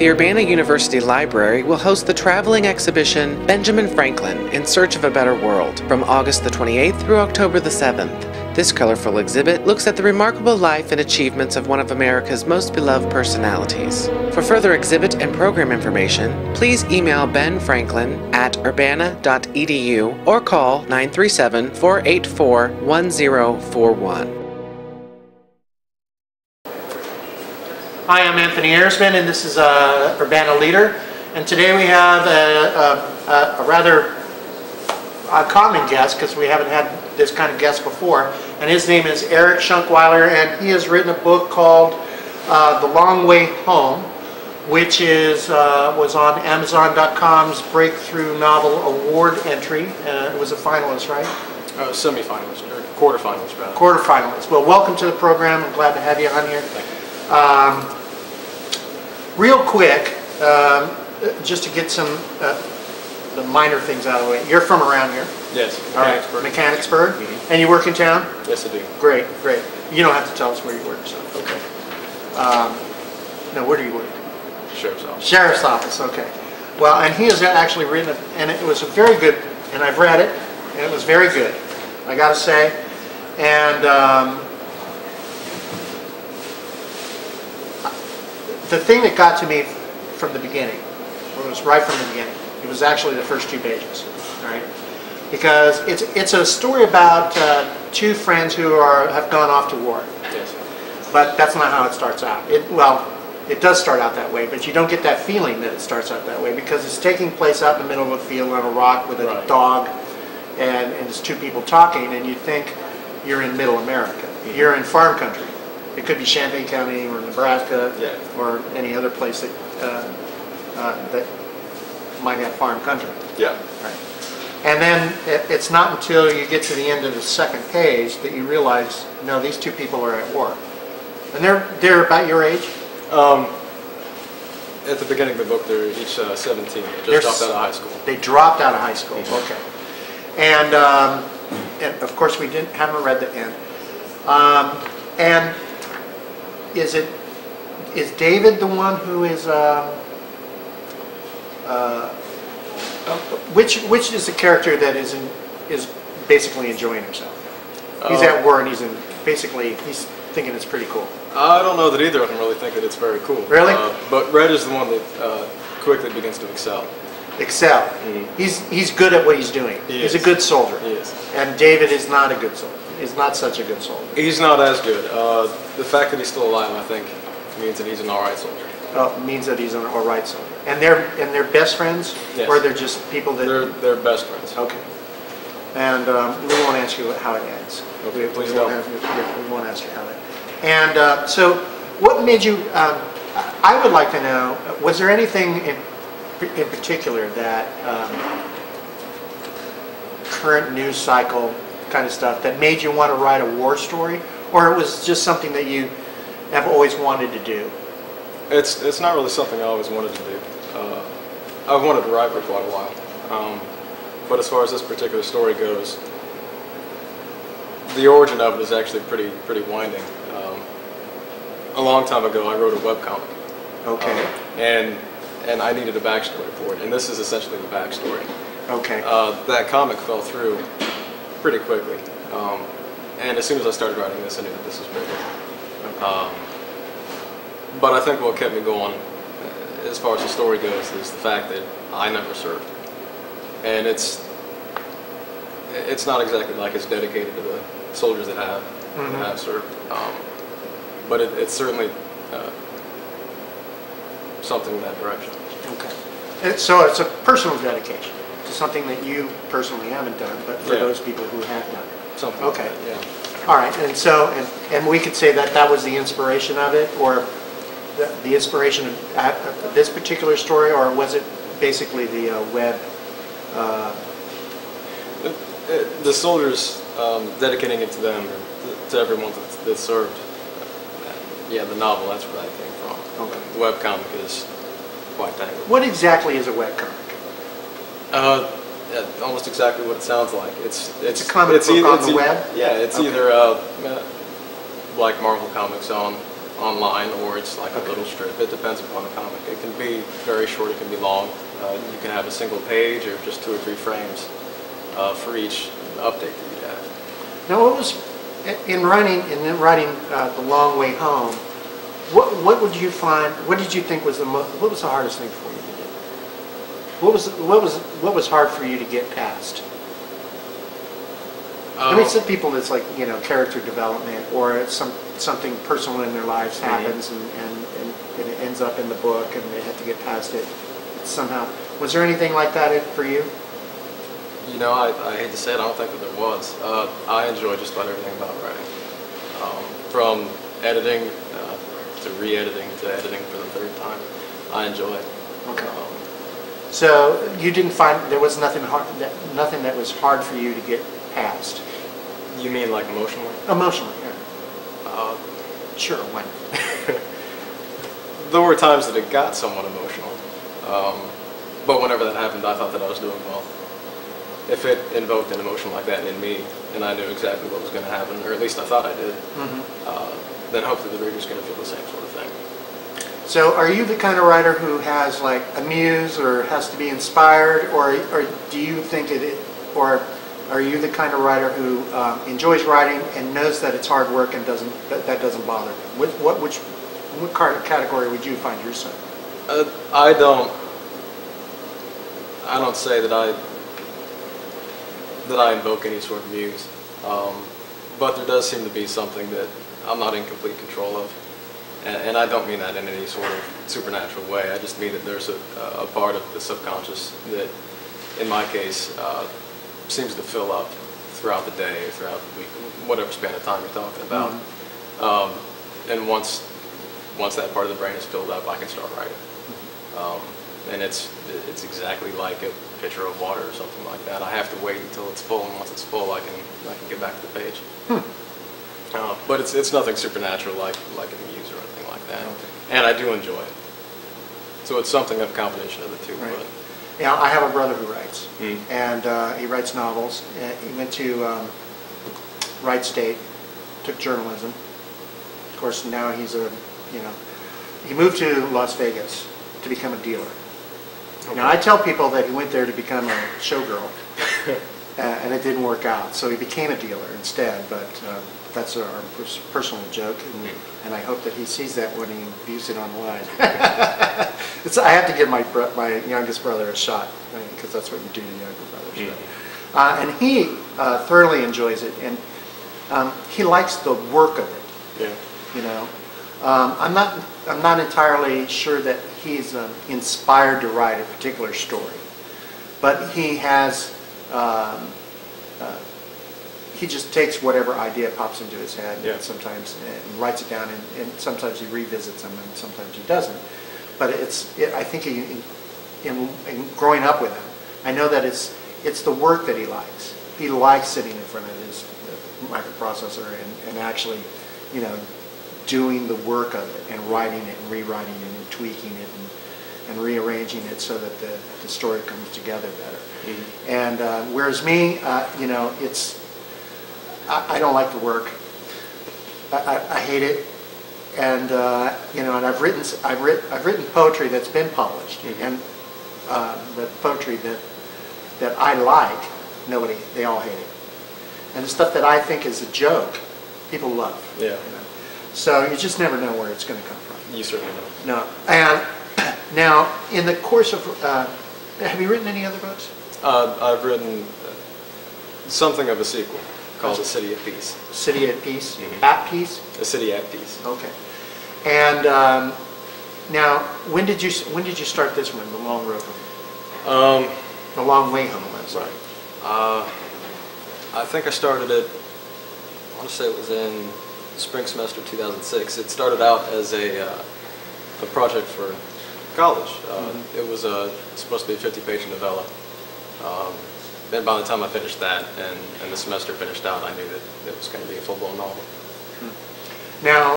the Urbana University Library will host the traveling exhibition Benjamin Franklin in Search of a Better World from August the 28th through October the 7th. This colorful exhibit looks at the remarkable life and achievements of one of America's most beloved personalities. For further exhibit and program information, please email Ben Franklin at urbana.edu or call 937 484 1041. Hi, I'm Anthony Ehresmann, and this is uh, Urbana Leader. And today we have a, a, a rather a common guest, because we haven't had this kind of guest before, and his name is Eric Shonkwiler, and he has written a book called uh, The Long Way Home, which is uh, was on Amazon.com's Breakthrough Novel Award entry. Uh, it was a finalist, right? Uh, semi-finalist, or quarterfinalist, rather. Quarterfinalist. Well, welcome to the program. I'm glad to have you on here. Um, real quick, um, just to get some uh, the minor things out of the way. You're from around here, Yes. all right? Mechanicsburg. Mechanicsburg, Mhm. and you work in town. Yes, I do. Great, great. You don't have to tell us where you work, so. Okay. Um, no, where do you work? Sheriff's office. Sheriff's office, okay. Well, and he has actually written, a- and it was a very good, and I've read it, and it was very good, I gotta say. And um, the thing that got to me from the beginning, or it was right from the beginning, it was actually the first two pages, right? Because it's, it's a story about uh, two friends who are, have gone off to war. Yes. But that's not how it starts out. It, well, it does start out that way, but you don't get that feeling that it starts out that way because it's taking place out in the middle of a field on a rock with a Right. dog and, and it's two people talking and you think you're in middle America. You're in farm country. It could be Champaign County or Nebraska Yeah. or any other place that, uh, uh, that might have farm country. Yeah. Right. And then it, it's not until you get to the end of the second page that you realize, no, these two people are at war. And they're, they're about your age? Um, at the beginning of the book, they're each uh, 17. They They're Just dropped out of high school. They dropped out of high school, Mhm. okay. And, um, and of course, we didn't, haven't read the end. Um, and is it, is David the one who is, um, uh, which, which is the character that is in, is basically enjoying himself? He's Uh, at war and he's in, basically, he's thinking it's pretty cool. I don't know that either of them really think that it's very cool. Really? Uh, but Red is the one that uh, quickly begins to excel. Excel. Mhm. He's, he's good at what he's doing. He He's a good soldier. He is. And David is not a good soldier, is not such a good soldier. He's not as good. Uh, the fact that he's still alive, I think, means that he's an all right soldier. Uh, means that he's an all right soldier. And they're, and they're best friends? Yes. Or they're just people that? They're, they're best friends. Okay. And um, we won't ask you how it ends. Okay, We- please we won't don't. have We won't ask you how that. And uh, so, what made you, um, I I would like to know, was there anything in, in particular that um, current news cycle kind of stuff that made you want to write a war story? Or it was just something that you have always wanted to do? It's it's not really something I always wanted to do. Uh, I've wanted to write for quite a while, um, but as far as this particular story goes, the origin of it is actually pretty pretty winding. Um, a long time ago, I wrote a webcomic, Okay, um, and and I needed a backstory for it, and this is essentially the backstory. okay. Uh, that comic fell through pretty quickly, um, and as soon as I started writing this, I knew that this was bigger. Um, but I think what kept me going, uh, as far as the story goes, is the fact that I never served, and it's it's not exactly like it's dedicated to the soldiers that have Mhm. that have served, um, but it, it's certainly uh, something in that direction. Okay. And so it's a personal dedication something that you personally haven't done, but for Yeah. those people who have done it. Something. Okay. Like that, yeah. All right, and so, and, and we could say that that was the inspiration of it, or the, the inspiration of this particular story, or was it basically the uh, web? Uh, The soldiers, um, dedicating it to them, or to everyone that, that served. Yeah, the novel, that's where that came from. Okay. The webcomic is quite tangled. what exactly is a webcomic? Uh, almost exactly what it sounds like. It's It's a comic book either- on it's the e- web? Yeah, it's Okay. either uh, like Marvel comics on online or it's like a little strip. It depends upon the comic. It can be very short, it can be long. Uh, you can have a single page or just two or three frames uh, for each update that you have. Now, what was, in writing, in then writing uh, The Long Way Home, what, what would you find, what did you think was the mo, what was the hardest thing for you? What was, what was, what was hard for you to get past? I mean, Um, some people, it's like, you know, character development, or it's some, something personal in their lives happens and, and, and and it ends up in the book and they have to get past it somehow. Was there anything like that for you? You know, I, I hate to say it, I don't think that there was. Uh, I enjoy just about everything about writing. Um, from editing uh, to re-editing to editing for the third time, I enjoy it. Okay. Um, So you didn't find, there was nothing hard, that, nothing that was hard for you to get past? you mean like emotionally? Emotionally, yeah. Uh, Sure, when? there were times that it got somewhat emotional, um, but whenever that happened, I thought that I was doing well. If it invoked an emotion like that in me, and I knew exactly what was going to happen, or at least I thought I did, uh, then hopefully the reader's going to feel the same sort of. So are you the kind of writer who has like a muse or has to be inspired, or, or do you think it, or are you the kind of writer who um, enjoys writing and knows that it's hard work and doesn't, that, that doesn't bother you? Which, what, which, what category would you find yourself? Uh, I don't. I don't say that I that I invoke any sort of muse, um, but there does seem to be something that I'm not in complete control of, and, and I don't mean that in any sort of supernatural way. I just mean that there's a, a part of the subconscious that, in my case, uh, seems to fill up throughout the day throughout the week, whatever span of time you're talking about. Um, and once once that part of the brain is filled up, I can start writing. Um, and it's it's exactly like a pitcher of water or something like that. I have to wait until it's full, and once it's full, I can I can get back to the page. Uh, but it's it's nothing supernatural like like a that. And I do enjoy it. So it's something of a combination of the two. Right. But Yeah, I have a brother who writes, Mm. and uh, he writes novels. Uh, He went to um, Wright State, took journalism. Of course, now he's a, you know, he moved to Las Vegas to become a dealer. Now, I tell people that he went there to become a showgirl, uh, and it didn't work out, so he became a dealer instead, but uh, that's our pers- personal joke, and, and I hope that he sees that when he views it online. It's, I have to give my, my youngest brother a shot, because that's what you do to younger brothers. Mhm. Uh, and he uh, thoroughly enjoys it, and um, he likes the work of it yeah. you know. Um, I'm not, I'm not entirely sure that he's um, inspired to write a particular story, but he has, um, uh, he just takes whatever idea pops into his head Yeah. and sometimes and writes it down, and, and sometimes he revisits them, and sometimes he doesn't. But it's, it, I think he, in, in growing up with him, I know that it's, it's the work that he likes. He likes sitting in front of his uh, microprocessor and, and actually, you know, doing the work of it and writing it and rewriting it and tweaking it and, and rearranging it so that the, the story comes together better. Mhm. And uh, whereas me, uh, you know, it's, I, I don't like the work. I, I, I hate it. And, uh, you know, and I've written, s- I've writ, I've written poetry that's been published. Mhm. And uh, the poetry that, that I like, nobody, they all hate it. And the stuff that I think is a joke, people love. Yeah. you know. So you just never know where it's going to come from. You certainly know. No. And now, in the course of, uh, have you written any other books? Uh, I've written uh, something of a sequel called A City at Peace. City at Peace, Mhm. At Peace? A City at Peace. Okay. And um, now, when did you when did you start this one, The Long Road Home? Um, The Long Way Home, sorry. Uh, I think I started it, I want to say it was in spring semester 2006. It started out as a, uh, a project for college. Uh, It was a, supposed to be a 50-page novella. Um, and by the time I finished that and, and the semester finished out, I knew that it was going to be a full-blown novel. Hmm. Now,